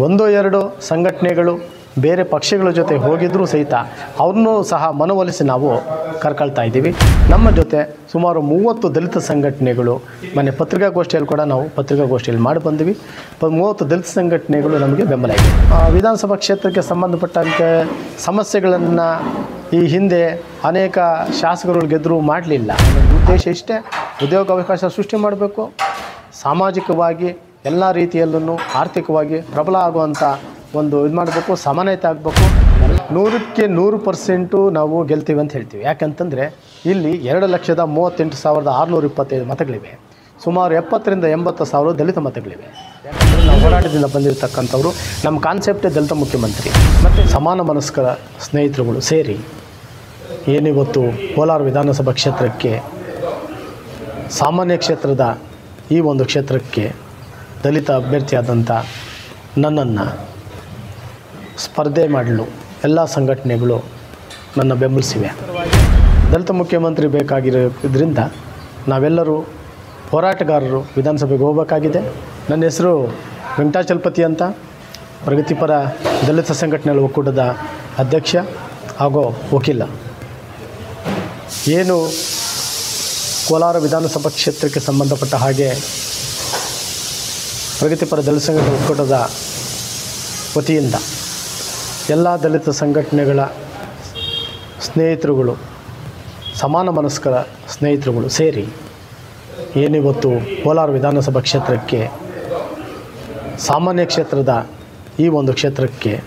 ಒಂದು ಎರಡು ಸಂಘಟನೆಗಳು ಬೇರೆ ಪಕ್ಷಗಳ ಜೊತೆ ಹೋಗಿದ್ರೂ ಸಹಿತ ಅವ್ರನ್ನೂ ಸಹ ಮನವೊಲಿಸಿ ನಾವು ಕರ್ಕೊಳ್ತಾ ಇದ್ದೀವಿ. ನಮ್ಮ ಜೊತೆ ಸುಮಾರು ಮೂವತ್ತು ದಲಿತ ಸಂಘಟನೆಗಳು, ಮನೆ ಪತ್ರಿಕಾಗೋಷ್ಠಿಯಲ್ಲಿ ಕೂಡ ನಾವು ಪತ್ರಿಕಾಗೋಷ್ಠಿಯಲ್ಲಿ ಮಾಡಿ ಬಂದ್ವಿ. ಮೂವತ್ತು ದಲಿತ ಸಂಘಟನೆಗಳು ನಮಗೆ ಬೆಂಬಲ ಇದೆ. ವಿಧಾನಸಭಾ ಕ್ಷೇತ್ರಕ್ಕೆ ಸಂಬಂಧಪಟ್ಟಂತೆ ಸಮಸ್ಯೆಗಳನ್ನು ಈ ಹಿಂದೆ ಅನೇಕ ಶಾಸಕರು ಗೆದ್ದರೂ ಮಾಡಲಿಲ್ಲ. ಉದ್ದೇಶ ಇಷ್ಟೇ, ಉದ್ಯೋಗಾವಕಾಶ ಸೃಷ್ಟಿ ಮಾಡಬೇಕು. ಸಾಮಾಜಿಕವಾಗಿ ಎಲ್ಲ ರೀತಿಯಲ್ಲೂ ಆರ್ಥಿಕವಾಗಿ ಪ್ರಬಲ ಆಗುವಂಥ ಒಂದು ಇದು ಮಾಡಬೇಕು, ಸಮಾನತೆ ಆಗಬೇಕು. ನೂರಕ್ಕೆ ನೂರು ಪರ್ಸೆಂಟು ನಾವು ಗೆಲ್ತೀವಿ ಅಂತ ಹೇಳ್ತೀವಿ. ಯಾಕಂತಂದರೆ ಇಲ್ಲಿ ಎರಡು ಲಕ್ಷದ ಮೂವತ್ತೆಂಟು ಸಾವಿರದ ಆರುನೂರ ಇಪ್ಪತ್ತೈದು ಮತಗಳಿವೆ. ಸುಮಾರು ಎಪ್ಪತ್ತರಿಂದ ಎಂಬತ್ತು ಸಾವಿರ ದಲಿತ ಮತಗಳಿವೆ. ನಾವು ಹೋರಾಟದಿಂದ ಬಂದಿರತಕ್ಕಂಥವ್ರು, ನಮ್ಮ ಕಾನ್ಸೆಪ್ಟೇ ದಲಿತ ಮುಖ್ಯಮಂತ್ರಿ. ಮತ್ತು ಸಮಾನ ಮನಸ್ಕರ ಸ್ನೇಹಿತರುಗಳು ಸೇರಿ ಏನಿವತ್ತು ಕೋಲಾರ ವಿಧಾನಸಭಾ ಕ್ಷೇತ್ರಕ್ಕೆ, ಸಾಮಾನ್ಯ ಕ್ಷೇತ್ರದ ಈ ಒಂದು ಕ್ಷೇತ್ರಕ್ಕೆ ದಲಿತ ಅಭ್ಯರ್ಥಿಯಾದಂಥ ನನ್ನನ್ನು ಸ್ಪರ್ಧೆ ಮಾಡಲು ಎಲ್ಲ ಸಂಘಟನೆಗಳು ನನ್ನ ಬೆಂಬಲಿಸಿವೆ. ದಲಿತ ಮುಖ್ಯಮಂತ್ರಿ ಬೇಕಾಗಿರೋದ್ರಿಂದ ನಾವೆಲ್ಲರೂ ಹೋರಾಟಗಾರರು ವಿಧಾನಸಭೆಗೆ ಹೋಗಬೇಕಾಗಿದೆ. ನನ್ನ ಹೆಸರು ವೆಂಕಟಾಚಲಪತಿ ಅಂತ, ಪ್ರಗತಿಪರ ದಲಿತ ಸಂಘಟನೆಗಳ ಒಕ್ಕೂಟದ ಅಧ್ಯಕ್ಷ ಹಾಗೂ ವಕೀಲ. ಏನು ಕೋಲಾರ ವಿಧಾನಸಭಾ ಕ್ಷೇತ್ರಕ್ಕೆ ಸಂಬಂಧಪಟ್ಟ ಹಾಗೆ ಪ್ರಗತಿಪರ ದಲಿತ ಸಂಘಟನೆ ಒಕ್ಕೂಟದ ವತಿಯಿಂದ ಎಲ್ಲ ದಲಿತ ಸಂಘಟನೆಗಳ ಸ್ನೇಹಿತರುಗಳು, ಸಮಾನ ಮನಸ್ಕರ ಸ್ನೇಹಿತರುಗಳು ಸೇರಿ ಏನಿವತ್ತು ಕೋಲಾರ ವಿಧಾನಸಭಾ ಕ್ಷೇತ್ರಕ್ಕೆ, ಸಾಮಾನ್ಯ ಕ್ಷೇತ್ರದ ಈ ಒಂದು ಕ್ಷೇತ್ರಕ್ಕೆ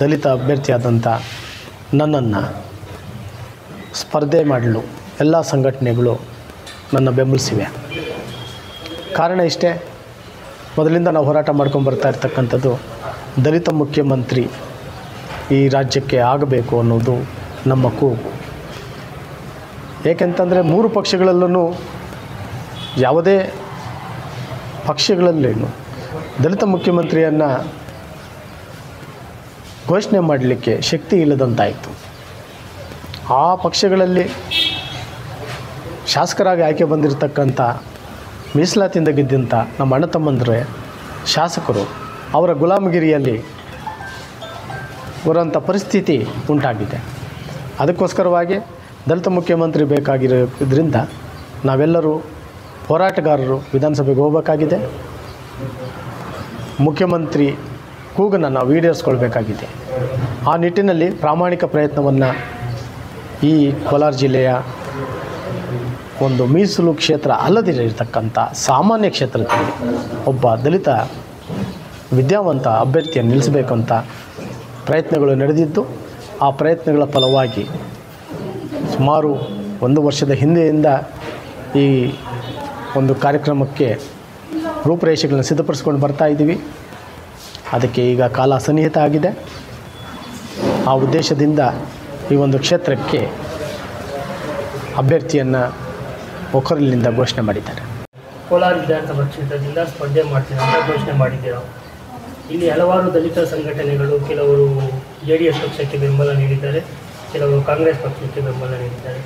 ದಲಿತ ಅಭ್ಯರ್ಥಿಯಾದಂಥ ನನ್ನನ್ನು ಸ್ಪರ್ಧೆ ಮಾಡಲು ಎಲ್ಲ ಸಂಘಟನೆಗಳು ನನ್ನ ಬೆಂಬಲಿಸಿವೆ. ಕಾರಣ ಇಷ್ಟೇ. ಮೊದಲಿಂದ ನಾವು ಹೋರಾಟ ಮಾಡ್ಕೊಂಡು ಬರ್ತಾ ಇರ್ತಕ್ಕಂಥದ್ದು ದಲಿತ ಮುಖ್ಯಮಂತ್ರಿ ಈ ರಾಜ್ಯಕ್ಕೆ ಆಗಬೇಕು ಅನ್ನೋದು ನಮ್ಮ ಕೂಗು. ಏಕೆಂತಂದರೆ ಮೂರು ಪಕ್ಷಗಳಲ್ಲೂ ಯಾವುದೇ ಪಕ್ಷಗಳಲ್ಲೇನು ದಲಿತ ಮುಖ್ಯಮಂತ್ರಿಯನ್ನು ಘೋಷಣೆ ಮಾಡಲಿಕ್ಕೆ ಶಕ್ತಿ ಇಲ್ಲದಂತಾಯಿತು. ಆ ಪಕ್ಷಗಳಲ್ಲಿ ಶಾಸಕರಾಗಿ ಆಯ್ಕೆ ಬಂದಿರತಕ್ಕಂಥ ಮೀಸಲಾತಿಯಿಂದ ಗೆದ್ದಂಥ ನಮ್ಮ ಅಣ್ಣ ತಮ್ಮಂದರೆ ಶಾಸಕರು, ಅವರ ಗುಲಾಮಗಿರಿಯಲ್ಲಿ ಬರುವಂಥ ಪರಿಸ್ಥಿತಿ ಉಂಟಾಗಿದೆ. ಅದಕ್ಕೋಸ್ಕರವಾಗಿ ದಲಿತ ಮುಖ್ಯಮಂತ್ರಿ ಬೇಕಾಗಿರೋದ್ರಿಂದ ನಾವೆಲ್ಲರೂ ಹೋರಾಟಗಾರರು ವಿಧಾನಸಭೆಗೆ ಹೋಗಬೇಕಾಗಿದೆ. ಮುಖ್ಯಮಂತ್ರಿ ಕೂಗನ್ನು ನಾವು ಈಡೇರಿಸ್ಕೊಳ್ಬೇಕಾಗಿದೆ. ಆ ನಿಟ್ಟಿನಲ್ಲಿ ಪ್ರಾಮಾಣಿಕ ಪ್ರಯತ್ನವನ್ನು ಈ ಕೋಲಾರ ಜಿಲ್ಲೆಯ ಒಂದು ಮೀಸಲು ಕ್ಷೇತ್ರ ಅಲ್ಲದಿರತಕ್ಕಂಥ ಸಾಮಾನ್ಯ ಕ್ಷೇತ್ರದಲ್ಲಿ ಒಬ್ಬ ದಲಿತ ವಿದ್ಯಾವಂತ ಅಭ್ಯರ್ಥಿಯನ್ನು ನಿಲ್ಲಿಸಬೇಕು ಅಂತ ಪ್ರಯತ್ನಗಳು ನಡೆದಿದ್ದು, ಆ ಪ್ರಯತ್ನಗಳ ಫಲವಾಗಿ ಸುಮಾರು ಒಂದು ವರ್ಷದ ಹಿಂದೆಯಿಂದ ಈ ಒಂದು ಕಾರ್ಯಕ್ರಮಕ್ಕೆ ರೂಪುರೇಷೆಗಳನ್ನು ಸಿದ್ಧಪಡಿಸ್ಕೊಂಡು ಬರ್ತಾ ಇದ್ದೀವಿ. ಅದಕ್ಕೆ ಈಗ ಕಾಲ ಸನ್ನಿಹಿತ ಆಗಿದೆ. ಆ ಉದ್ದೇಶದಿಂದ ಈ ಒಂದು ಕ್ಷೇತ್ರಕ್ಕೆ ಅಭ್ಯರ್ಥಿಯನ್ನು ಒಕ್ಕರಲಿನಿಂದ ಘೋಷಣೆ ಮಾಡಿದ್ದಾರೆ. ಕೋಲಾರ ವಿಧಾನಸಭಾ ಕ್ಷೇತ್ರದಿಂದ ಸ್ಪರ್ಧೆ ಮಾಡ್ತೀನಿ ಅಂತ ಘೋಷಣೆ ಮಾಡಿದ್ದೀರಾ? ಇಲ್ಲಿ ಹಲವಾರು ದಲಿತ ಸಂಘಟನೆಗಳು ಕೆಲವರು ಜೆ ಡಿ ಎಸ್ ಪಕ್ಷಕ್ಕೆ ಬೆಂಬಲ ನೀಡಿದ್ದಾರೆ ಕೆಲವರು ಕಾಂಗ್ರೆಸ್ ಪಕ್ಷಕ್ಕೆ ಬೆಂಬಲ ನೀಡಿದ್ದಾರೆ.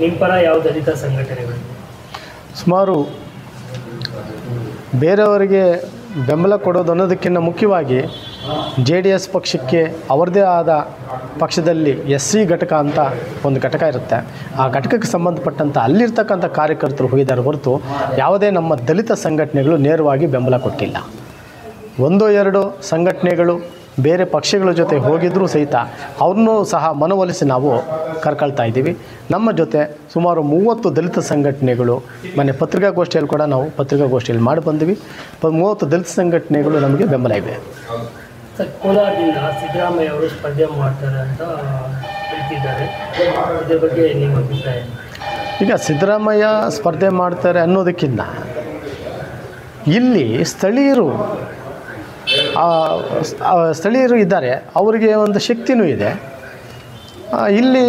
ನಿಮ್ಮ ಪರ ಯಾವ ದಲಿತ ಸಂಘಟನೆಗಳು? ಸುಮಾರು ಬೇರೆಯವರಿಗೆ ಬೆಂಬಲ ಕೊಡೋದು ಅನ್ನೋದಕ್ಕಿಂತ ಮುಖ್ಯವಾಗಿ ಜೆ ಡಿ ಎಸ್ ಪಕ್ಷಕ್ಕೆ ಅವರದೇ ಆದ ಪಕ್ಷದಲ್ಲಿ ಎಸ್ ಸಿ ಘಟಕ ಅಂತ ಒಂದು ಘಟಕ ಇರುತ್ತೆ. ಆ ಘಟಕಕ್ಕೆ ಸಂಬಂಧಪಟ್ಟಂಥ ಅಲ್ಲಿರ್ತಕ್ಕಂಥ ಕಾರ್ಯಕರ್ತರು ಹೋಗಿದ್ದಾರೆ ಹೊರತು ಯಾವುದೇ ನಮ್ಮ ದಲಿತ ಸಂಘಟನೆಗಳು ನೇರವಾಗಿ ಬೆಂಬಲ ಕೊಟ್ಟಿಲ್ಲ. ಒಂದೋ ಎರಡು ಸಂಘಟನೆಗಳು ಬೇರೆ ಪಕ್ಷಗಳ ಜೊತೆ ಹೋಗಿದ್ರೂ ಸಹಿತ ಅವ್ರನ್ನೂ ಸಹ ಮನವೊಲಿಸಿ ನಾವು ಕರ್ಕೊಳ್ತಾ ಇದ್ದೀವಿ. ನಮ್ಮ ಜೊತೆ ಸುಮಾರು ಮೂವತ್ತು ದಲಿತ ಸಂಘಟನೆಗಳು ಮೊನ್ನೆ ಪತ್ರಿಕಾಗೋಷ್ಠಿಯಲ್ಲಿ ಕೂಡ ನಾವು ಪತ್ರಿಕಾಗೋಷ್ಠಿಯಲ್ಲಿ ಮಾಡಿ ಬಂದ್ವಿ. ಮೂವತ್ತು ದಲಿತ ಸಂಘಟನೆಗಳು ನಮಗೆ ಬೆಂಬಲ ಇವೆ. ಸರ್, ಕೋಲಾರದಿಂದ ಸಿದ್ದರಾಮಯ್ಯ ಅವರು ಸ್ಪರ್ಧೆ ಮಾಡ್ತಾರೆ ಅಂತ ಹೇಳ್ತಿದ್ದಾರೆ. ಇದ್ರ ಬಗ್ಗೆ ನಿಮ್ಮ ಅಭಿಪ್ರಾಯ ಈಗ ಸಿದ್ದರಾಮಯ್ಯ ಸ್ಪರ್ಧೆ ಮಾಡ್ತಾರೆ ಅನ್ನೋದಕ್ಕಿಂತ ಇಲ್ಲಿ ಸ್ಥಳೀಯರು ಸ್ಥಳೀಯರು ಇದ್ದಾರೆ, ಅವರಿಗೆ ಒಂದು ಶಕ್ತಿನೂ ಇದೆ. ಇಲ್ಲಿ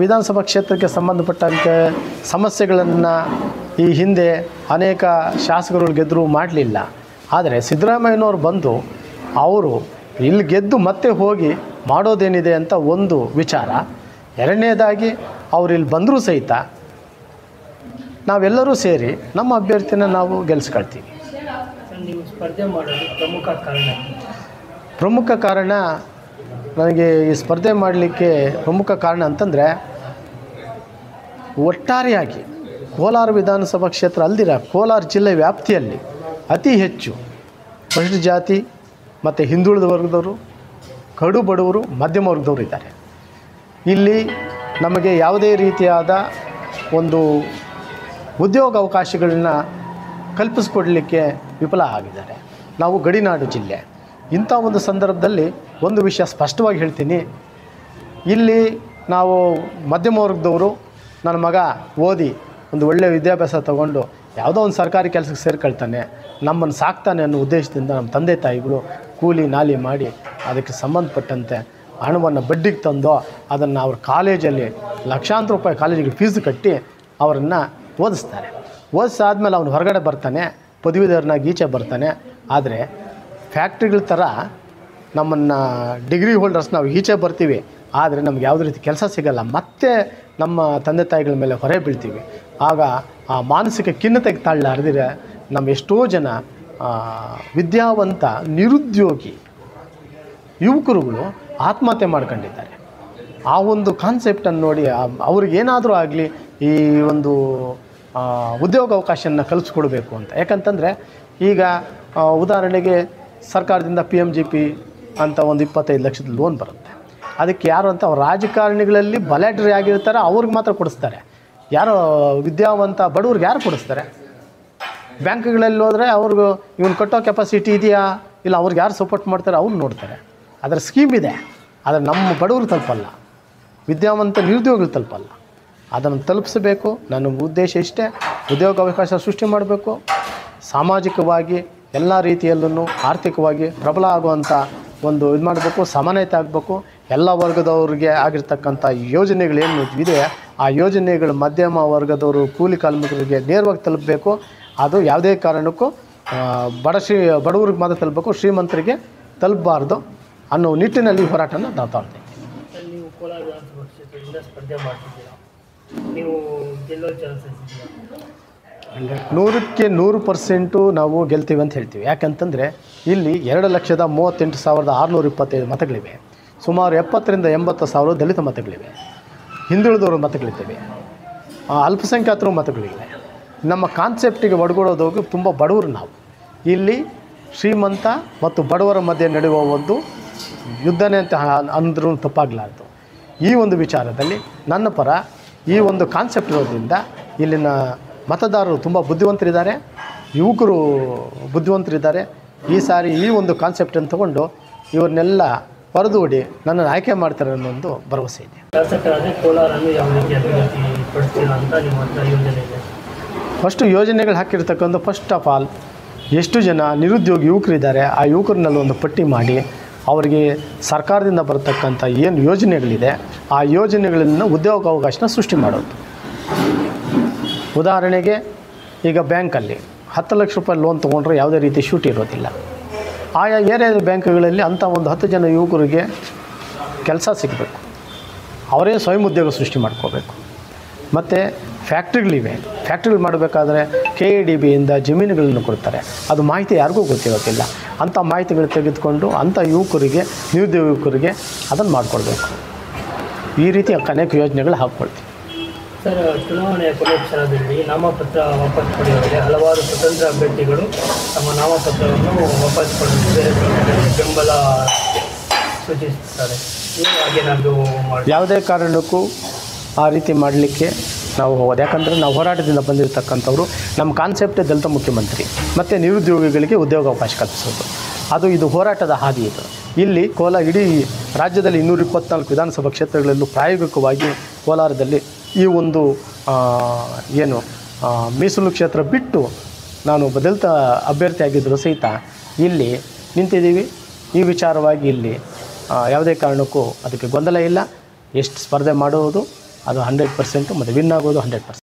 ವಿಧಾನಸಭಾ ಕ್ಷೇತ್ರಕ್ಕೆ ಸಂಬಂಧಪಟ್ಟಂತೆ ಸಮಸ್ಯೆಗಳನ್ನು ಈ ಹಿಂದೆ ಅನೇಕ ಶಾಸಕರು ಗೆದ್ದರೂ ಮಾಡಲಿಲ್ಲ. ಆದರೆ ಸಿದ್ದರಾಮಯ್ಯನವರು ಬಂದು ಅವರು ಇಲ್ಲಿ ಗೆದ್ದು ಮತ್ತೆ ಹೋಗಿ ಮಾಡೋದೇನಿದೆ ಅಂತ ಒಂದು ವಿಚಾರ. ಎರಡನೇದಾಗಿ ಇಲ್ಲಿ ಬಂದರೂ ಸಹಿತ ನಾವೆಲ್ಲರೂ ಸೇರಿ ನಮ್ಮ ಅಭ್ಯರ್ಥಿನ ನಾವು ನೀವು ಸ್ಪರ್ಧೆ ಮಾಡೋದು ಪ್ರಮುಖ ಕಾರಣ ಪ್ರಮುಖ ಕಾರಣ ನನಗೆ ಈ ಸ್ಪರ್ಧೆ ಮಾಡಲಿಕ್ಕೆ ಪ್ರಮುಖ ಕಾರಣ ಅಂತಂದರೆ ಒಟ್ಟಾರೆಯಾಗಿ ಕೋಲಾರ ವಿಧಾನಸಭಾ ಕ್ಷೇತ್ರ ಅಲ್ದಿರ ಕೋಲಾರ ಜಿಲ್ಲೆ ವ್ಯಾಪ್ತಿಯಲ್ಲಿ ಅತಿ ಹೆಚ್ಚು ಪರಿಶಿಷ್ಟ ಜಾತಿ ಮತ್ತು ಹಿಂದುಳಿದ ವರ್ಗದವರು, ಕಡು ಬಡವರು, ಮಧ್ಯಮ ವರ್ಗದವರು ಇದ್ದಾರೆ. ಇಲ್ಲಿ ನಮಗೆ ಯಾವುದೇ ರೀತಿಯಾದ ಒಂದು ಉದ್ಯೋಗ ಅವಕಾಶಗಳನ್ನ ಕಲ್ಪಿಸ್ಕೊಡ್ಲಿಕ್ಕೆ ವಿಫಲ ಆಗಿದ್ದಾರೆ. ನಾವು ಗಡಿನಾಡು ಜಿಲ್ಲೆ. ಇಂಥ ಒಂದು ಸಂದರ್ಭದಲ್ಲಿ ಒಂದು ವಿಷಯ ಸ್ಪಷ್ಟವಾಗಿ ಹೇಳ್ತೀನಿ. ಇಲ್ಲಿ ನಾವು ಮಧ್ಯಮ ವರ್ಗದವರು, ನನ್ನ ಮಗ ಓದಿ ಒಂದು ಒಳ್ಳೆಯ ವಿದ್ಯಾಭ್ಯಾಸ ತಗೊಂಡು ಯಾವುದೋ ಒಂದು ಸರ್ಕಾರಿ ಕೆಲಸಕ್ಕೆ ಸೇರ್ಕೊಳ್ತಾನೆ, ನಮ್ಮನ್ನು ಸಾಕ್ತಾನೆ ಅನ್ನೋ ಉದ್ದೇಶದಿಂದ ನಮ್ಮ ತಂದೆ ತಾಯಿಗಳು ಕೂಲಿ ನಾಲಿ ಮಾಡಿ ಅದಕ್ಕೆ ಸಂಬಂಧಪಟ್ಟಂತೆ ಹಣವನ್ನು ಬಡ್ಡಿಗೆ ತಂದು ಅದನ್ನು ಅವ್ರ ಕಾಲೇಜಲ್ಲಿ ಲಕ್ಷಾಂತರ ರೂಪಾಯಿ ಕಾಲೇಜಿಗೆ ಫೀಸ್ ಕಟ್ಟಿ ಅವರನ್ನು ಓದಿಸ್ತಾರೆ. ಓದಿಸಾದ್ಮೇಲೆ ಅವನು ಹೊರಗಡೆ ಬರ್ತಾನೆ, ಪದವೀಧರನಾಗಿ ಈಚೆ ಬರ್ತಾನೆ. ಆದರೆ ಫ್ಯಾಕ್ಟ್ರಿಗಳ ಥರ ನಮ್ಮನ್ನು ಡಿಗ್ರಿ ಹೋಲ್ಡರ್ಸ್ ನಾವು ಈಚೆ ಬರ್ತೀವಿ, ಆದರೆ ನಮ್ಗೆ ಯಾವುದೇ ರೀತಿ ಕೆಲಸ ಸಿಗಲ್ಲ. ಮತ್ತೆ ನಮ್ಮ ತಂದೆ ತಾಯಿಗಳ ಮೇಲೆ ಹೊರೆ ಬೀಳ್ತೀವಿ. ಆಗ ಆ ಮಾನಸಿಕ ಖಿನ್ನತೆಗೆ ತಾಳಲಾರದಿರ ನಮ್ಮ ಎಷ್ಟೋ ಜನ ವಿದ್ಯಾವಂತ, ನಿರುದ್ಯೋಗಿ ಯುವಕರುಗಳು ಆತ್ಮಹತ್ಯೆ ಮಾಡ್ಕೊಂಡಿದ್ದಾರೆ. ಆ ಒಂದು ಕಾನ್ಸೆಪ್ಟನ್ನು ನೋಡಿ ಅವ್ರಿಗೇನಾದರೂ ಆಗಲಿ ಈ ಒಂದು ಉದ್ಯೋಗ ಅವಕಾಶನ ಕಲಿಸ್ಕೊಡ್ಬೇಕು ಅಂತ. ಯಾಕಂತಂದರೆ ಈಗ ಉದಾಹರಣೆಗೆ ಸರ್ಕಾರದಿಂದ ಪಿ ಎಂ ಜಿ ಪಿ ಅಂತ ಒಂದು ಇಪ್ಪತ್ತೈದು ಲಕ್ಷದ ಲೋನ್ ಬರುತ್ತೆ. ಅದಕ್ಕೆ ಯಾರು ಅಂತ ರಾಜಕಾರಣಿಗಳಲ್ಲಿ ಬಲಾಟರಿ ಆಗಿರ್ತಾರೆ ಅವ್ರಿಗೆ ಮಾತ್ರ ಕೊಡಿಸ್ತಾರೆ. ಯಾರೋ ವಿದ್ಯಾವಂತ ಬಡವ್ರಿಗೆ ಯಾರು ಕೊಡಿಸ್ತಾರೆ? ಬ್ಯಾಂಕ್ಗಳಲ್ಲಿ ಹೋದರೆ ಅವ್ರಿಗೂ ಇವನು ಕಟ್ಟೋ ಕೆಪಾಸಿಟಿ ಇದೆಯಾ? ಇಲ್ಲ, ಅವ್ರಿಗೆ ಯಾರು ಸಪೋರ್ಟ್ ಮಾಡ್ತಾರೆ? ಅವ್ರು ನೋಡ್ತಾರೆ. ಅದರ ಸ್ಕೀಮ್ ಇದೆ. ಆದರೆ ನಮ್ಮ ಬಡವ್ರು ತಲುಪಲ್ಲ. ವಿದ್ಯಾವಂತ ನಿರುದ್ಯೋಗಿಗಳು ತಲುಪಲ್ಲ. ಅದನ್ನು ತಲುಪಿಸಬೇಕು. ನನ್ನ ಉದ್ದೇಶ ಇಷ್ಟೇ. ಉದ್ಯೋಗ ಅವಕಾಶ ಸೃಷ್ಟಿ ಮಾಡಬೇಕು. ಸಾಮಾಜಿಕವಾಗಿ ಎಲ್ಲ ರೀತಿಯಲ್ಲೂ ಆರ್ಥಿಕವಾಗಿ ಪ್ರಬಲ ಆಗುವಂಥ ಒಂದು ಇದು ಮಾಡಬೇಕು. ಸಮಾನತೆ ಆಗಬೇಕು. ಎಲ್ಲ ವರ್ಗದವ್ರಿಗೆ ಆಗಿರ್ತಕ್ಕಂಥ ಯೋಜನೆಗಳೇನು ಇದೆ? ಆ ಯೋಜನೆಗಳು ಮಧ್ಯಮ ವರ್ಗದವರು ಕೂಲಿ ಕಾರ್ಮಿಕರಿಗೆ ನೇರವಾಗಿ ತಲುಪಬೇಕು. ಅದು ಯಾವುದೇ ಕಾರಣಕ್ಕೂ ಬಡ ಶ್ರೀ ಬಡವರಿಗೆ ಮಾತ್ರ ತಲುಪಬೇಕು ಶ್ರೀಮಂತರಿಗೆ ತಲುಪಬಾರ್ದು ಅನ್ನೋ ನಿಟ್ಟಿನಲ್ಲಿ ಹೋರಾಟನ ನಾವು ತಾಳ್ತೀವಿ. ನೀವು ಕೋಲಾರ ವಿಧಾನಸಭಾ ಸ್ಪರ್ಧೆ ಮಾಡ್ತಿದ್ದೀರಾ? ನೀವು ಗೆಲ್ಲೋ ಚಾನ್ಸಸ್ ಇದೆಯಾ ನೂರಕ್ಕೆ ನೂರು ಪರ್ಸೆಂಟು ನಾವು ಗೆಲ್ತೀವಿ ಅಂತ ಹೇಳ್ತೀವಿ. ಯಾಕಂತಂದರೆ ಇಲ್ಲಿ ಎರಡು ಲಕ್ಷದ ಮೂವತ್ತೆಂಟು ಸಾವಿರದ ಆರುನೂರ ಇಪ್ಪತ್ತೈದು ಮತಗಳಿವೆ. ಸುಮಾರು ಎಪ್ಪತ್ತರಿಂದ ಎಂಬತ್ತು ಸಾವಿರ ದಲಿತ ಮತಗಳಿವೆ. ಹಿಂದುಳಿದವರು ಮತಗಳಿದ್ದೇವೆ. ಅಲ್ಪಸಂಖ್ಯಾತರು ಮತಗಳಿವೆ. ನಮ್ಮ ಕಾನ್ಸೆಪ್ಟಿಗೆ ಒಡಗೊಡೋದೋಗಿ ತುಂಬ ಬಡವರು ನಾವು. ಇಲ್ಲಿ ಶ್ರೀಮಂತ ಮತ್ತು ಬಡವರ ಮಧ್ಯೆ ನಡೆಯುವ ಒಂದು ಯುದ್ಧನೇ ಅಂತ ಅಂದರೂ ತಪ್ಪಾಗಲಾರ್ದು. ಈ ಒಂದು ವಿಚಾರದಲ್ಲಿ ನನ್ನ ಪರ ಈ ಒಂದು ಕಾನ್ಸೆಪ್ಟ್ ಇರೋದ್ರಿಂದ ಇಲ್ಲಿನ ಮತದಾರರು ತುಂಬ ಬುದ್ಧಿವಂತರಿದ್ದಾರೆ. ಯುವಕರು ಬುದ್ಧಿವಂತರಿದ್ದಾರೆ. ಈ ಸಾರಿ ಈ ಒಂದು ಕಾನ್ಸೆಪ್ಟನ್ನು ತಗೊಂಡು ಇವ್ರನ್ನೆಲ್ಲ ಹೊರದೂಡಿ ನನ್ನನ್ನು ಆಯ್ಕೆ ಮಾಡ್ತಾರೆ ಅನ್ನೋ ಒಂದು ಭರವಸೆ ಇದೆ. ಫಸ್ಟು ಯೋಜನೆಗಳು ಹಾಕಿರ್ತಕ್ಕಂಥ ಫಸ್ಟ್ ಆಫ್ ಆಲ್ ಎಷ್ಟು ಜನ ನಿರುದ್ಯೋಗಿ ಯುವಕರಿದ್ದಾರೆ ಆ ಯುವಕರನ್ನೆಲ್ಲ ಒಂದು ಪಟ್ಟಿ ಮಾಡಿ ಅವರಿಗೆ ಸರ್ಕಾರದಿಂದ ಬರತಕ್ಕಂಥ ಏನು ಯೋಜನೆಗಳಿದೆ ಆ ಯೋಜನೆಗಳನ್ನು ಉದ್ಯೋಗ ಅವಕಾಶನ ಸೃಷ್ಟಿ ಮಾಡೋದು. ಉದಾಹರಣೆಗೆ ಈಗ ಬ್ಯಾಂಕಲ್ಲಿ ಹತ್ತು ಲಕ್ಷ ರೂಪಾಯಿ ಲೋನ್ ತೊಗೊಂಡ್ರೆ ಯಾವುದೇ ರೀತಿ ಶೂಟ್ ಇರೋದಿಲ್ಲ. ಆಯಾ ಏರಿಯಾದ ಬ್ಯಾಂಕ್ಗಳಲ್ಲಿ ಅಂಥ ಒಂದು ಹತ್ತು ಜನ ಯುವಕರಿಗೆ ಕೆಲಸ ಸಿಗಬೇಕು. ಅವರೇ ಸ್ವಯಂ ಉದ್ಯೋಗ ಸೃಷ್ಟಿ ಮಾಡ್ಕೋಬೇಕು. ಮತ್ತು ಫ್ಯಾಕ್ಟ್ರಿಗಳಿವೆ. ಫ್ಯಾಕ್ಟ್ರಿಗಳು ಮಾಡಬೇಕಾದ್ರೆ ಕೆ ಎ ಡಿ ಬಿಯಿಂದ ಜಮೀನುಗಳನ್ನು ಕೊಡ್ತಾರೆ. ಅದು ಮಾಹಿತಿ ಯಾರಿಗೂ ಗೊತ್ತಿರೋದಿಲ್ಲ. ಅಂಥ ಮಾಹಿತಿಗಳು ತೆಗೆದುಕೊಂಡು ಅಂಥ ಯುವಕರಿಗೆ ನಿರುದ್ಯೋಗ ಯುವಕರಿಗೆ ಅದನ್ನು ಮಾಡಿಕೊಡ್ಬೇಕು. ಈ ರೀತಿ ಅನೇಕ ಯೋಜನೆಗಳು ಹಾಕ್ಕೊಳ್ತೀವಿ ಸರ್, ಚುನಾವಣೆಯ ಕ್ಷಣದಲ್ಲಿ ನಾಮಪತ್ರ ವಾಪಸ್ ಪಡೆಯುವಂತೆ ಹಲವಾರು ಸ್ವತಂತ್ರ ಅಭ್ಯರ್ಥಿಗಳು ತಮ್ಮ ನಾಮಪತ್ರವನ್ನು ವಾಪಸ್ ಪಕ್ಷಗಳಿಗೆ ಬೆಂಬಲ ಸೂಚಿಸುತ್ತಾರೆ. ನೀವು ಯಾವುದೇ ಕಾರಣಕ್ಕೂ ಆ ರೀತಿ ಮಾಡಲಿಕ್ಕೆ ನಾವು ಹೋಗೋದು. ಯಾಕಂದರೆ ನಾವು ಹೋರಾಟದಿಂದ ಬಂದಿರತಕ್ಕಂಥವ್ರು ನಮ್ಮ ಕಾನ್ಸೆಪ್ಟೇ ದಲಿತ ಮುಖ್ಯಮಂತ್ರಿ, ಮತ್ತು ನಿರುದ್ಯೋಗಿಗಳಿಗೆ ಉದ್ಯೋಗ ಅವಕಾಶ ಕಲ್ಪಿಸೋದು. ಅದು ಇದು ಹೋರಾಟದ ಹಾದಿ ಇದು. ಇಲ್ಲಿ ಕೋಲಾರ ಇಡೀ ರಾಜ್ಯದಲ್ಲಿ ಇನ್ನೂರ ಇಪ್ಪತ್ನಾಲ್ಕು ವಿಧಾನಸಭಾ ಕ್ಷೇತ್ರಗಳಲ್ಲೂ ಪ್ರಾಯೋಗಿಕವಾಗಿ ಕೋಲಾರದಲ್ಲಿ ಈ ಒಂದು ಏನು ಮೀಸಲು ಕ್ಷೇತ್ರ ಬಿಟ್ಟು ನಾನು ಬದಲಿತ ದಲಿತ ಅಭ್ಯರ್ಥಿಯಾಗಿದ್ದರೂ ಸಹಿತ ಇಲ್ಲಿ ನಿಂತಿದ್ದೀವಿ. ಈ ವಿಚಾರವಾಗಿ ಇಲ್ಲಿ ಯಾವುದೇ ಕಾರಣಕ್ಕೂ ಅದಕ್ಕೆ ಗೊಂದಲ ಇಲ್ಲ. ಎಷ್ಟು ಸ್ಪರ್ಧೆ ಮಾಡುವುದು, ಅದು ಹಂಡ್ರೆಡ್ ಪರ್ಸೆಂಟು ಮತ್ತು ವಿನ್ ಆಗೋದು ಹಂಡ್ರೆಡ್ ಪರ್ಸೆಂಟ್.